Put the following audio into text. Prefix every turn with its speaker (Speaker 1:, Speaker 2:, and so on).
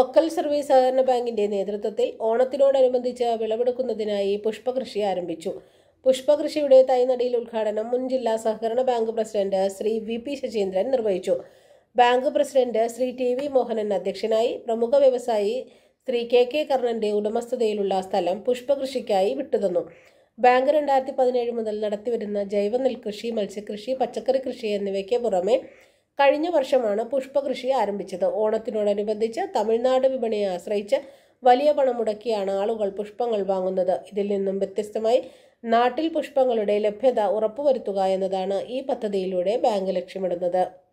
Speaker 1: Okkal service സഹകരണ ബാങ്കിന്റെ നേതൃത്വത്തിൽ ഓണത്തിനോടനുബന്ധിച്ച് വിളവെടുക്കുന്നതിനായി പുഷ്പകൃഷി ആരംഭിച്ചു. പുഷ്പകൃഷിയുടെ തൈനടിയിൽ ഉദ്ഘാടനം മുൻ ജില്ലാ സഹകരണ bank president Shri V P Sasheendran നിർവഹിച്ചു. Bank president Shri T V Mohanan അധ്യക്ഷനായി പ്രമുഖ വ്യവസായി ശ്രീ കെ കെ കർണന്റെ ഉടമസ്ഥതയിലുള്ള സ്ഥലം പുഷ്പകൃഷിക്കായി വിട്ടുതന്നു. ബാങ്ക് രണ്ടായിരത്തി പതിനേഴ് മുതൽ നടത്തിവരുന്ന ജൈവ നെൽകൃഷി മത്സ്യകൃഷി പച്ചക്കറി കൃഷി എന്നിവയ്ക്ക് പുറമെ കഴിഞ്ഞ വർഷമാണ് പുഷ്പകൃഷി ആരംഭിച്ചത്. ഓണത്തിനോടനുബന്ധിച്ച് തമിഴ്നാട് വിപണിയെ ആശ്രയിച്ച് വലിയ പണം മുടക്കിയാണ് ആളുകൾ പുഷ്പങ്ങൾ വാങ്ങുന്നത്. ഇതിൽ നിന്നും വ്യത്യസ്തമായി നാട്ടിൽ പുഷ്പങ്ങളുടെ ലഭ്യത ഉറപ്പുവരുത്തുക എന്നതാണ് ഈ പദ്ധതിയിലൂടെ ബാങ്ക് ലക്ഷ്യമിടുന്നത്.